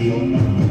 judío.